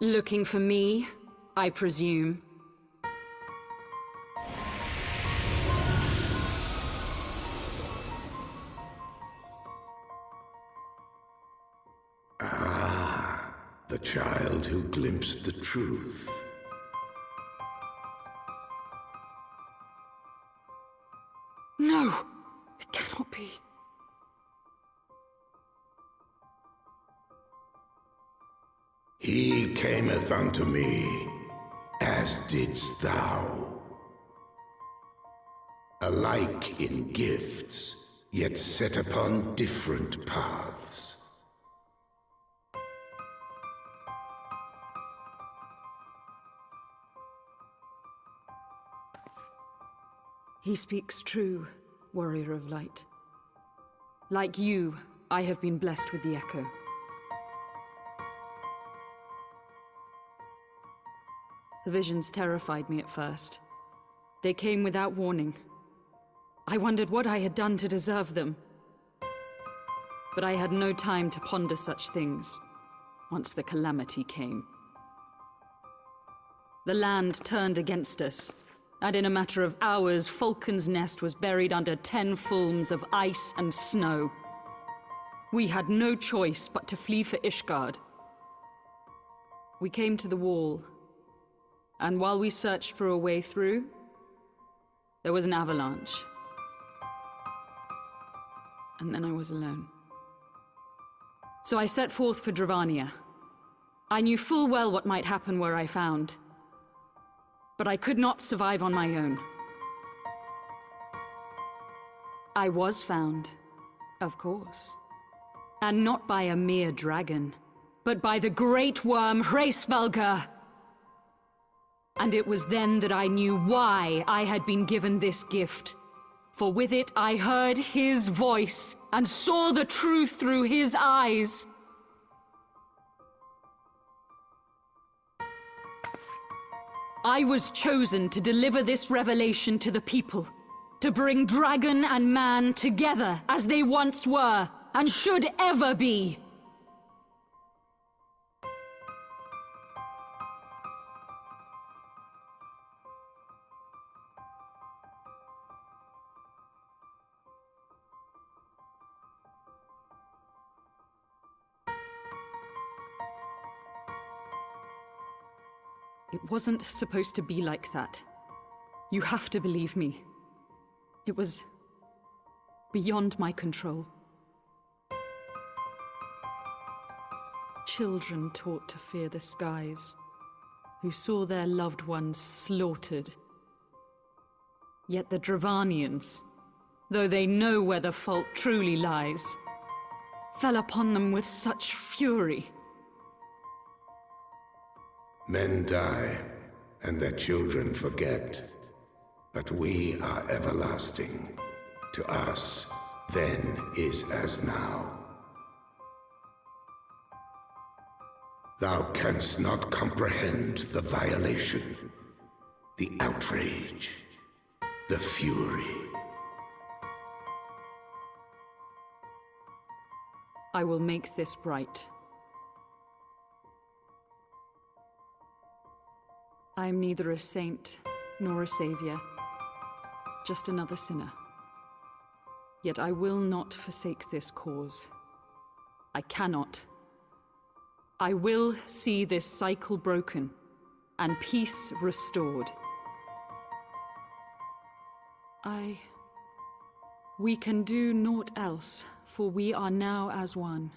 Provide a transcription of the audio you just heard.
Looking for me, I presume. Ah, the child who glimpsed the truth. Unto me, as didst thou. Alike in gifts, yet set upon different paths. He speaks true, warrior of light. Like you, I have been blessed with the Echo. The visions terrified me at first. They came without warning. I wondered what I had done to deserve them. But I had no time to ponder such things once the calamity came. The land turned against us, and in a matter of hours, Falcon's Nest was buried under ten fulms of ice and snow. We had no choice but to flee for Ishgard. We came to the wall, and while we searched for a way through, there was an avalanche. And then I was alone. So I set forth for Dravania. I knew full well what might happen where I found. But I could not survive on my own. I was found, of course. And not by a mere dragon, but by the great worm Hraesvelgr! And it was then that I knew why I had been given this gift. For with it I heard his voice, and saw the truth through his eyes. I was chosen to deliver this revelation to the people. To bring dragon and man together as they once were, and should ever be. Wasn't supposed to be like that. You have to believe me. It was... beyond my control. Children taught to fear the skies, who saw their loved ones slaughtered. Yet the Dravanians, though they know where the fault truly lies, fell upon them with such fury. Men die, and their children forget. But we are everlasting. To us, then is as now. Thou canst not comprehend the violation, the outrage, the fury. I will make this right. I am neither a saint nor a savior, just another sinner. Yet I will not forsake this cause. I cannot. I will see this cycle broken and peace restored. I... We can do naught else, for we are now as one.